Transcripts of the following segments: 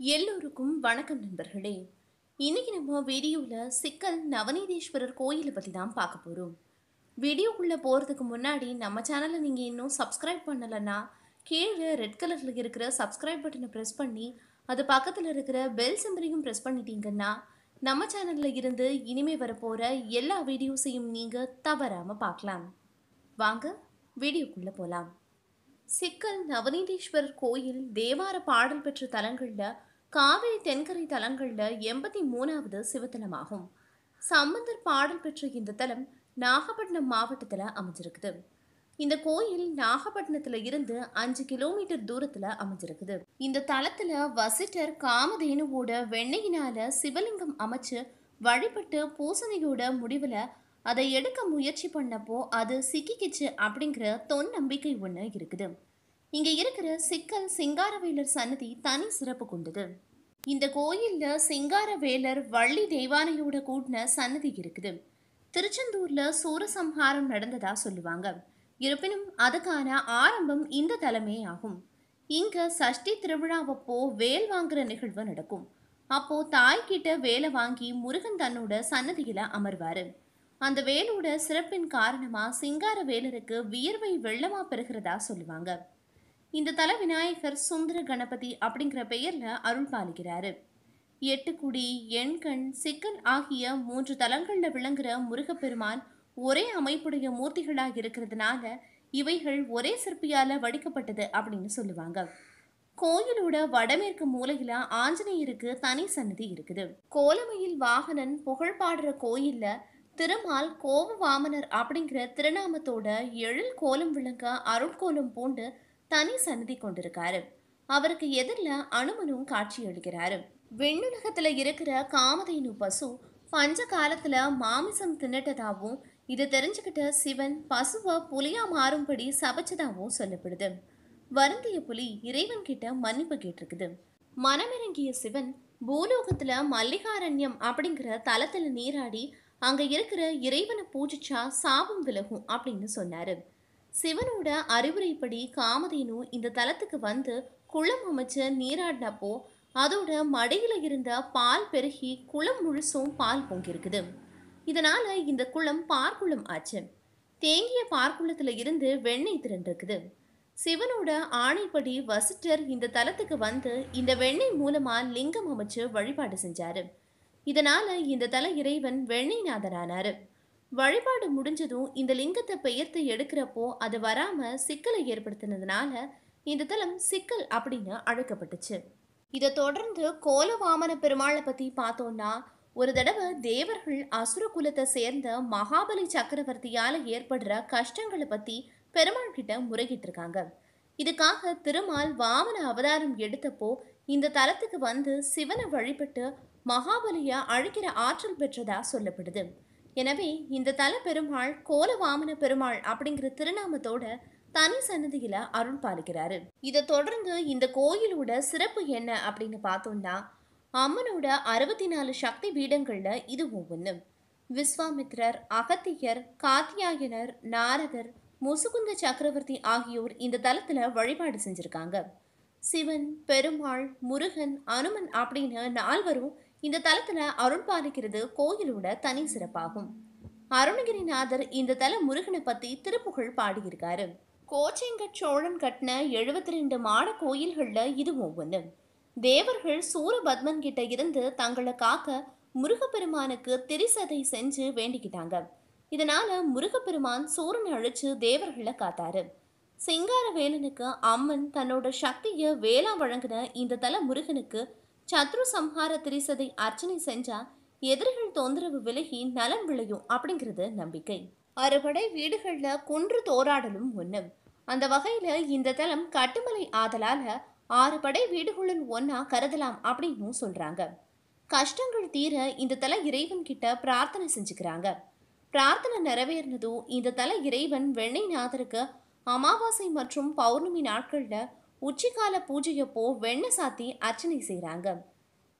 எல்லோருக்கும் வணக்கம் நண்பர்களே. இன்னைக்கு நம்ம வீடியோவில் சிக்கல் நவநீதேஸ்வரர் கோயிலை பற்றி தான் பார்க்க போகிறோம் வீடியோக்குள்ளே போகிறதுக்கு முன்னாடி நம்ம சேனலை நீங்கள் இன்னும் சப்ஸ்கிரைப் பண்ணலைன்னா கீழே ரெட் கலரில் இருக்கிற சப்ஸ்கிரைப் பட்டனை ப்ரெஸ் பண்ணி அது பக்கத்தில் இருக்கிற பெல் சிம்பரையும் ப்ரெஸ் பண்ணிட்டீங்கன்னா நம்ம சேனலில் இருந்து இனிமே வரப்போகிற எல்லா வீடியோஸையும் நீங்கள் தவறாமல் பார்க்கலாம். வாங்க வீடியோக்குள்ளே போகலாம் சிக்கல் நவநீதேஸ்வரர் கோயில் தேவார பாடல் பெற்ற தலங்களில் காவிரி தென்கரை தலங்களில் எண்பத்தி மூணாவது சிவத்தலமாகும். சம்பந்தர் பாடல் பெற்ற இந்த தலம் நாகப்பட்டினம் மாவட்டத்தில் அமைஞ்சிருக்குது. இந்த கோயில் நாகப்பட்டினத்துல இருந்து அஞ்சு கிலோமீட்டர் தூரத்துல அமைஞ்சிருக்குது. இந்த தலத்துல வசிட்டர் காமதேனுவோட வெண்ணையினால சிவலிங்கம் அமைச்சு வழிபட்டு பூசணியோட முடிவுல அதை எடுக்க முயற்சி பண்ணப்போ அது சிக்கிக்கிச்சு அப்படிங்கிற தொன் நம்பிக்கை ஒன்று இருக்குது. இங்கே இருக்கிற சிக்கல் சிங்காரவேலர் சன்னதி தனி சிறப்பு கொண்டது. இந்த கோயிலில் சிங்காரவேலர் வள்ளி தெய்வானையோட கூட்டின சன்னதி இருக்குது. திருச்செந்தூரில் சூரசம்ஹாரம் நடந்ததா சொல்லுவாங்க. இருப்பினும் அதுக்கான ஆரம்பம் இந்த தலமே ஆகும். இங்கே சஷ்டி திருவிழாவப்போ வேல் வாங்குற நிகழ்வு நடக்கும். அப்போ தாய்கிட்ட வேலை வாங்கி முருகன் தன்னோட சன்னதியில் அமர்வாரு. அந்த வேலோட சிறப்பின் காரணமாக சிங்கார வேலருக்கு வியர்வை வெள்ளமாக பெறுகிறதா சொல்லுவாங்க. இந்த தல விநாயகர் சுந்தர கணபதி அப்படிங்கிற பெயர்ல அருள் பாலிக்கிறாரு. எட்டுக்குடி எண்கண் சிக்கன் ஆகிய மூன்று தலங்கள்ல விளங்குற முருகப்பெருமான் ஒரே அமைப்புடைய மூர்த்திகளாக இருக்கிறதுனால இவைகள் ஒரே சிற்பியால வடிக்கப்பட்டது அப்படின்னு சொல்லுவாங்க. கோயிலோட வடமேற்கு மூலையில ஆஞ்சநேயருக்கு தனி சன்னதி இருக்குது. கோலமையில் வாகனன் புகழ் பாடுற கோயில்ல திருமால் கோவ வாமனர் அப்படிங்கிற திருநாமத்தோட எழில் கோலம் விளங்க அருட்கோலம் பூண்டு தனி சன்னதி கொண்டிருக்காரு. அவருக்கு எதிரில் அனுமனும் காட்சி அளிக்கிறாரு. விண்ணுலகத்தில் இருக்கிற காமதேனு பசு பஞ்ச காலத்தில் மாமிசம் தின்னுட்டதாகவும் இது தெரிஞ்சுக்கிட்ட சிவன் பசுவை புலியா மாறும்படி சபைச்சதாகவும் சொல்லப்படுது. வருந்திய புலி இறைவன் கிட்ட மன்னிப்பு கேட்டிருக்குது. மனமிறங்கிய சிவன் பூலோகத்துல மல்லிகாரண்யம் அப்படிங்கிற தலத்துல நீராடி அங்க இருக்கிற இறைவனை பூஜிச்சா சாபம் விலகும் அப்படின்னு சொன்னாரு. சிவனோட அறிவுரைப்படி காமதேனு இந்த தலத்துக்கு வந்து குளம் அமைச்சு நீராடினப்போ அதோட மடியில இருந்த பால் பெருகி குளம் முழுசும் பால் பொங்கியிருக்குது. இதனால இந்த குளம் பார்க்குளம் ஆச்சு. தேங்கிய பார்க்குளத்துல இருந்து வெண்ணெய் திரண்டிருக்குது. சிவனோட ஆணைப்படி வசிட்டர் இந்த தலத்துக்கு வந்து இந்த வெண்ணெய் மூலமா லிங்கம் அமைச்சு வழிபாடு செஞ்சாரு. இதனால இந்த தல இறைவன் வெண்ணெய்நாதனானாரு. வழிபாடு முடிஞ்சதும் இந்த லிங்கத்தை பெயர்த்து எடுக்கிறப்போ அது வராமல் சிக்கலை ஏற்படுத்தினதுனால இந்த தலம் சிக்கல் அப்படின்னு அழைக்கப்பட்டுச்சு. இதை தொடர்ந்து கோலவாமன பெருமாளை பற்றி பார்த்தோன்னா ஒரு தடவை தேவர்கள் அசுர குலத்தை சேர்ந்த மகாபலி சக்கரவர்த்தியால் ஏற்படுற கஷ்டங்களை பற்றி பெருமாள் கிட்ட முறையிட்டு இருக்காங்க இதுக்காக திருமால் வாமன அவதாரம் எடுத்தப்போ இந்த தலத்துக்கு வந்து சிவனை வழிபட்டு மகாபலியை அழிக்கிற ஆற்றல் பெற்றதா சொல்லப்படுது. எனவே இந்த தல பெருமாள் கோலவாமன பெருமாள் அப்படிங்கிற திருநாமத்தோட தனி சன்னதியில அருள் பாலிக்கிறாரு. இதை தொடர்ந்து இந்த கோயிலோட சிறப்பு என்ன அப்படின்னு பார்த்தோம்னா அம்மனோட அறுபத்தி நாலு சக்தி பீடங்கள்ல இது ஒவ்வொன்று விஸ்வாமித்ரர் அகத்தியர் காத்தியாயனர் நாரதர் முசுகுந்த சக்கரவர்த்தி ஆகியோர் இந்த தலத்துல வழிபாடு செஞ்சிருக்காங்க. சிவன் பெருமாள் முருகன் அனுமன் அப்படின்னு நால்வரும் இந்த தலத்துல அருள் பாலிக்கிறது கோயிலோட தனி சிறப்பாகும். அருணகிரிநாதர் இந்த தல முருகனை பத்தி திருப்புகழ் பாடியிருக்காரு. கோச்செங்கட் சோழன் கட்டின எழுபத்தி ரெண்டு மாட கோயில்கள்ல இதுவும் ஒன்று தேவர்கள் சூரபத்மன் கிட்ட இருந்து தங்களை காக்க முருகப்பெருமானுக்கு திரிசதை செஞ்சு வேண்டிக்கிட்டாங்க. இதனால முருகப்பெருமான் சூரனை அழிச்சு தேவர்களை காத்தாரு. சிங்காரவேலனுக்கு அம்மன் தன்னோட சக்தியை வேளா வழங்கின இந்த தல முருகனுக்கு சத்ரு சம்ஹார திரிசதை அர்ச்சனை செஞ்சா எதிரிகள் தொந்தரவு விலகி நலம் விளையும் அப்படிங்கிறது நம்பிக்கை. அறுபடை வீடுகளில் குன்று தோராடலும் ஒன்று அந்த வகையில் இந்த தலம் கட்டுமலை ஆதலால் ஆறு படை வீடுகளில் ஒன்றா கருதலாம் அப்படின்னு சொல்கிறாங்க கஷ்டங்கள் தீர இந்த தல இறைவன் கிட்ட பிரார்த்தனை செஞ்சுக்கிறாங்க. பிரார்த்தனை நிறைவேறினதும் இந்த தல இறைவன் வெண்ணெய்நாதருக்கு அமாவாசை மற்றும் பௌர்ணமி நாட்களில் உச்சிக்கால பூஜையப்போ வெண்ண சாத்தி அர்ச்சனை செய்கிறாங்க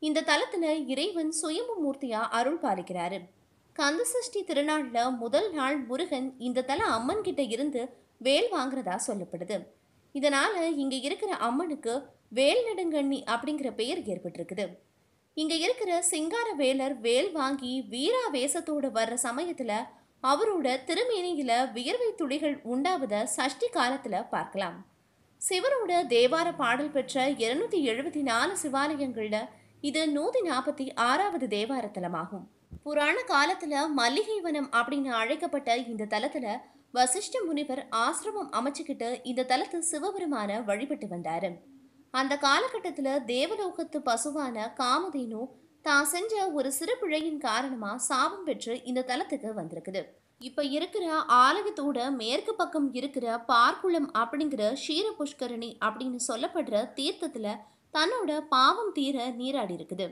இந்த தலத்தில் இறைவன் சுயம்பு மூர்த்தியா அருள் பாலிக்கிறாரு. கந்தசஷ்டி திருநாளில் முதல் நாள் முருகன் இந்த தல அம்மன் கிட்ட இருந்து வேல் வாங்குறதா சொல்லப்படுது. இதனால இங்க இருக்கிற அம்மனுக்கு வேல் நெடுங்கண்ணி அப்படிங்கிற பெயர் ஏற்பட்டிருக்குது. இங்க இருக்கிற சிங்கார வேலர் வேல் வாங்கி வீரா வேசத்தோடு வர்ற சமயத்துல அவரோட திருமேனியில வியர்வை துளிகள் உண்டாவத சஷ்டி காலத்துல பார்க்கலாம். சிவனோட தேவார பாடல் பெற்ற இருநூத்தி எழுபத்தி நாலு சிவாலயங்கள்ல இது நூத்தி நாற்பத்தி ஆறாவது தேவார தலமாகும் புராண காலத்துல மல்லிகை வனம் அப்படின்னு அழைக்கப்பட்ட இந்த தலத்துல வசிஷ்ட முனிவர் ஆசிரமம் அமைச்சுக்கிட்டு இந்த தலத்து சிவபெருமான வழிபட்டு வந்தாரு. அந்த காலகட்டத்துல தேவலோகத்து பசுவான காமதேனு தான் செஞ்ச ஒரு சிறு பிழையின் காரணமா சாபம் பெற்று இந்த தலத்துக்கு வந்திருக்குது. இப்போ இருக்கிற ஆலயத்தோட மேற்கு பக்கம் இருக்கிற பார்க்குளம் அப்படிங்கிற ஷீர புஷ்கரணி அப்படின்னு சொல்லப்படுற தீர்த்தத்தில் தன்னோட பாவம் தீர நீராடி இருக்குது.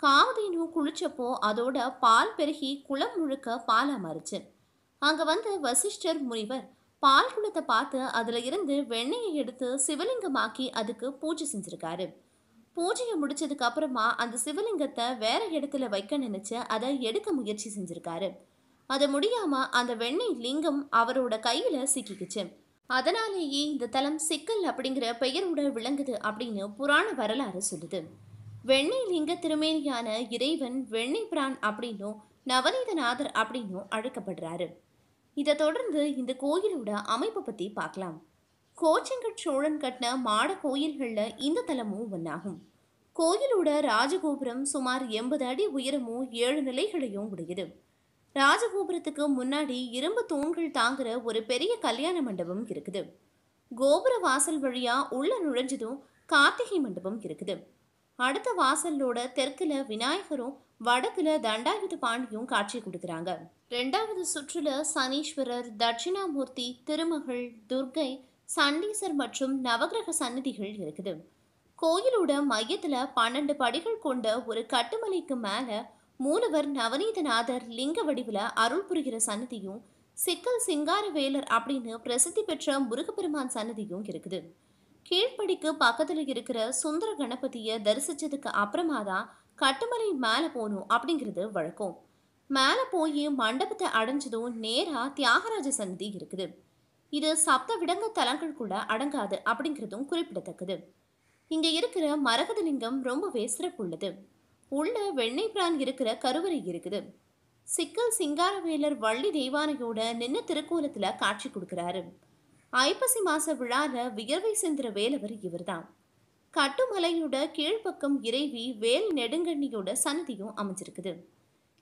காமதேனு குளிச்சப்போ அதோட பால் பெருகி குளம் முழுக்க பாலா மாறுச்சு. அங்கே வந்த வசிஷ்டர் முனிவர் பால் குளத்தை பார்த்து அதில் இருந்து வெண்ணெயை எடுத்து சிவலிங்கமாக்கி அதுக்கு பூஜை செஞ்சுருக்காரு. பூஜையை முடிச்சதுக்கு அப்புறமா அந்த சிவலிங்கத்தை வேற இடத்துல வைக்க நினைச்சு அதை எடுக்க முயற்சி செஞ்சிருக்காரு. அது முடியாம அந்த வெண்ணெய் லிங்கம் அவரோட கையில சிக்கிக்குச்சு. அதனாலேயே இந்த தலம் சிக்கல் அப்படிங்கிற பெயரோட விளங்குது அப்படின்னு புராண வரலாறு சொல்லுது. வெண்ணெய் லிங்க திருமேனியான இறைவன் வெண்ணெய் பிரான் அப்படின்னும் நவநீதநாதர் அப்படின்னும் அழைக்கப்படுறாரு. இதை தொடர்ந்து இந்த கோயிலோட அமைப்பை பற்றி பார்க்கலாம். கோச்சங்கட் சோழன் கட்டின மாட கோயில்களில் இந்த தலமும் ஒன்னாகும் கோயிலோட ராஜகோபுரம் சுமார் எண்பது அடி உயரமும் ஏழு நிலைகளையும் உடையது. ராஜகோபுரத்துக்கு முன்னாடி இரும்பு தூண்கள் தாங்குற ஒரு பெரிய கல்யாண மண்டபம் இருக்குது. கோபுர வாசல் வழியா உள்ள நுழைஞ்சதும் கார்த்திகை மண்டபம் இருக்குது. அடுத்த வாசலோட தெற்குல விநாயகரும் வடக்குல தண்டாயுத பாண்டியும் காட்சி கொடுக்குறாங்க. ரெண்டாவது சுற்றுல சனீஸ்வரர் தட்சிணாமூர்த்தி திருமகள் துர்கை சண்டீசர் மற்றும் நவகிரக சன்னதிகள் இருக்குது. கோயிலோட மையத்துல பன்னெண்டு படிகள் கொண்ட ஒரு கட்டுமலைக்கு மேல மூலவர் நவநீதநாதர் லிங்க வடிவில் அருள் புரிகிற சன்னதியும் சிக்கல் சிங்காரவேலர் அப்படின்னு பிரசித்தி பெற்ற முருகப்பெருமான் சன்னதியும் இருக்குது. கீழ்ப்படிக்கு பக்கத்தில் இருக்கிற சுந்தர கணபதியை தரிசிச்சதுக்கு அப்புறமா தான் கட்டுமலை மேலே போகணும் அப்படிங்கிறது வழக்கம். மேலே போய் மண்டபத்தை அடைஞ்சதும் நேராக தியாகராஜ சன்னதி இருக்குது. இது சப்த விடங்க தலங்களுக்குள்ள அடங்காது அப்படிங்கிறதும் குறிப்பிடத்தக்கது. இங்கே இருக்கிற மரகதலிங்கம் ரொம்பவே சிறப்புள்ளது. உள்ள வெண்ணெய் பிரான் இருக்கிற கருவறை இருக்குது. சிக்கல் சிங்காரவேலர் வள்ளி தெய்வானையோட நின்ன திருக்கோலத்துல காட்சி கொடுக்குறாரு. ஐப்பசி மாச விழால வியர்வை செந்திர வேலவர் இவர்தான். கட்டுமலையோட கீழ்ப்பக்கம் இறைவி வேல் நெடுங்கண்ணியோட சன்னதியும் அமைஞ்சிருக்குது.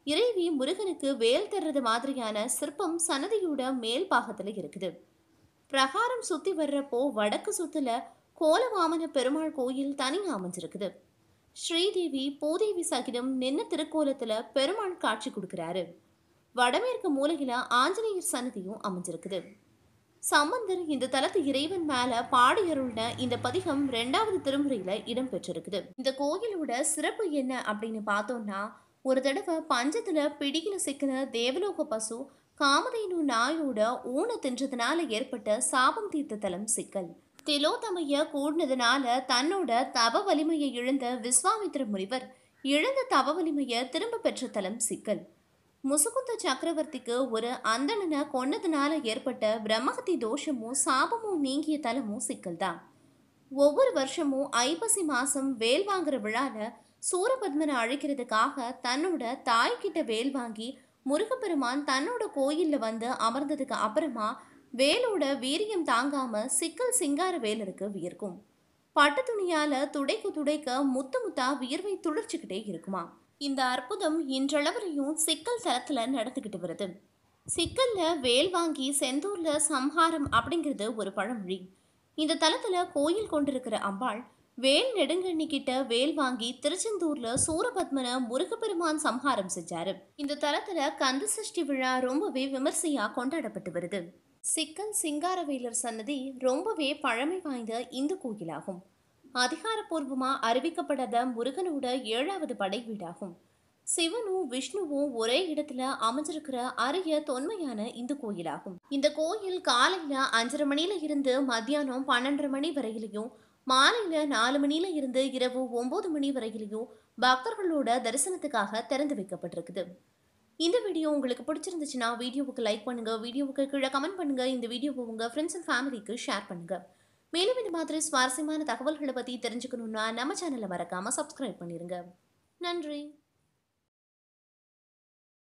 இறைவி முருகனுக்கு வேல் தர்றது மாதிரியான சிற்பம் சன்னதியோட மேல் பாகத்தில் இருக்குது. பிரகாரம் சுத்தி வர்றப்போ வடக்கு சுத்துல கோலவாமன பெருமாள் கோயில் தனியாக அமைஞ்சிருக்குது. ஸ்ரீதேவி பூதேவி சகிதம் நின்ன திருக்கோலத்துல பெருமாள் காட்சி கொடுக்கிறாரு. வடமேற்கு மூலையில ஆஞ்சநேயர் சன்னதியும் அமைஞ்சிருக்குது. சம்பந்தர் இந்த தலத்து இறைவன் மேல பாடியருள்ன இந்த பதிகம் ரெண்டாவது திருமுறையில இடம்பெற்றிருக்குது இந்த கோயிலோட சிறப்பு என்ன அப்படின்னு பார்த்தோம்னா ஒரு தடவை பஞ்சத்துல பிடியில சிக்கின தேவலோக பசு காமதேனு நாயோட ஊன தின்றதுனால ஏற்பட்ட சாபம் தீர்த்த தலம் சிக்கல். திலோத்தமைய கூடினதுனால தன்னோட தவ வலிமையை இழந்த விஸ்வாமித்திர முனிவர் இழந்த தவ வலிமையை திரும்ப பெற்ற தலம் சிக்கல். முசுகுந்த சக்கரவர்த்திக்கு ஒரு அந்தணனை கொன்னதுனால ஏற்பட்ட பிரம்மஹத்தி தோஷமும் சாபமும் நீங்கிய தலமும் சிக்கல் தான் ஒவ்வொரு வருஷமும் ஐப்பசி மாசம் வேல் வாங்குற விழால சூரபத்மனை அழைக்கிறதுக்காக தன்னோட தாய்கிட்ட வேல் வாங்கி முருகப்பெருமான் தன்னோட கோயிலில் வந்து அமர்ந்ததுக்கு அப்புறமா வேலோட வீரியம் தாங்காம சிக்கல் சிங்கார வேலருக்கு வியர்க்கும். பட்டு துணியால துடைக்க துடைக்க முத்து முத்தா வியர்வை துளிர்ச்சிக்கிட்டே இருக்குமா? இந்த அற்புதம் இன்றளவரையும் சிக்கல் தளத்துல நடந்துக்கிட்டு வருது. சிக்கல்ல வேல் வாங்கி செந்தூர்ல சம்ஹாரம் அப்படிங்கிறது ஒரு பழமொழி. இந்த தளத்துல கோயில் கொண்டிருக்கிற அம்பாள் வேல் நெடுங்கண்ணி கிட்ட வேல் வாங்கி திருச்செந்தூர்ல சூரபத்மன முருகப்பெருமான் சம்ஹாரம் செஞ்சாரு. இந்த தளத்துல கந்த சஷ்டி விழா ரொம்பவே விமர்சையா கொண்டாடப்பட்டு வருது. சிக்கல் சிங்காரவேலர் சன்னதி ரொம்பவே பழமை வாய்ந்த இந்து கோயிலாகும். அதிகாரப்பூர்வமாக அறிவிக்கப்படாத முருகனோட ஏழாவது படை வீடாகும். சிவனும் விஷ்ணுவும் ஒரே இடத்துல அமைஞ்சிருக்கிற அரிய தொன்மையான இந்து கோயிலாகும். இந்த கோயில் காலையில அஞ்சரை மணில இருந்து மத்தியானம் பன்னெண்டரை மணி வரையிலையும் மாலையில நாலு மணில இருந்து இரவு ஒன்பது மணி வரையிலையும் பக்தர்களோட தரிசனத்துக்காக திறந்து வைக்கப்பட்டிருக்குது. இந்த வீடியோ உங்களுக்கு பிடிச்சிருந்துச்சுன்னா வீடியோவுக்கு லைக் பண்ணுங்கள் வீடியோவுக்கு கீழே கமெண்ட் பண்ணுங்க இந்த வீடியோவை உங்கள் ஃப்ரெண்ட்ஸ் அண்ட் ஃபேமிலிக்கு ஷேர் பண்ணுங்கள் மேலும் இந்த மாதிரி சுவாரஸ்யமான தகவல்களை பற்றி தெரிஞ்சுக்கணுன்னா நம்ம சேனலை மறக்காமல் சப்ஸ்கிரைப் பண்ணிடுங்க நன்றி.